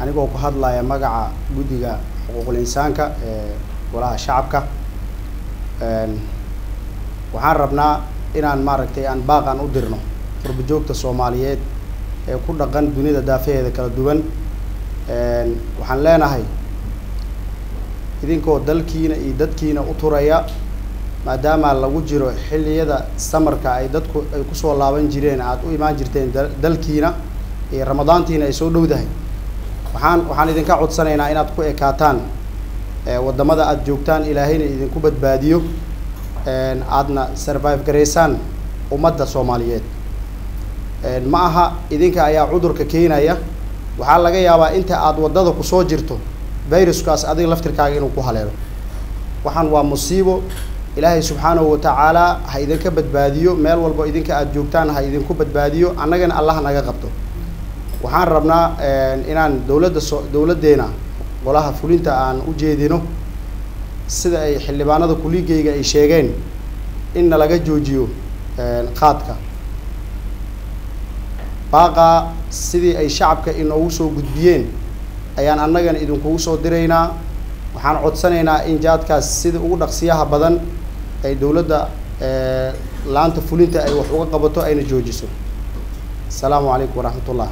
anigoo ku hadlaya magaca guddiga xuquuqul insaanka ee golaha shacabka waxaan rabnaa inaan maaragtay aan baaqan u dirno qurbajoogta soomaaliyeed ee ku dhaqan dunida daafaheeda kala duwan. Waxaan leenahay idinkoo dalkiina iyo dadkiina u turaya maadaama lagu jiro xilliyada samarka ay dadku ay ku soo laaban jireen aada u imaan jirteen da dalkiina iyo ramadaantiina ay soo dhowdahay waxaan waxaan idinka codsanaynaa inaad ku ekaataan waddamada aada joogtaan ilaahayna idinku badbaadiyo aadna survive garaysaan ummadda soomaaliyeed. Ma aha idinka ayaa cudurka keenaya. Waxaa laga yaabaa inta aada waddada ku soo jirto viruskaas adiga laftirkaaga inuu ku haleelo. Waxaan waa musiibo. Ilaahay subxaanahu watacaala ha idinka badbaadiyo. Meel walbo idinka aada joogtaan ha idinku badbaadiyo. Annagana allah naga qabto waxaan rabnaa inaan dowladda so dowladdeena golaha fulinta aan u jeedino sida ay xildhibaanada kuligeyga ay sheegeen in nalaga joojiyo qaadka. Baaqaa sidii ay shacabka inoogu soo gudbiyeen ayaan annagana idinkugu soo diraynaa. Waxaan codsanaynaa in jaadkaas sida ugu dhaqsiyaha badan ay dowladda laanta fulinta ay wax uga qabato ayna joojiso. Asalaamu calaykum waraxmat ullah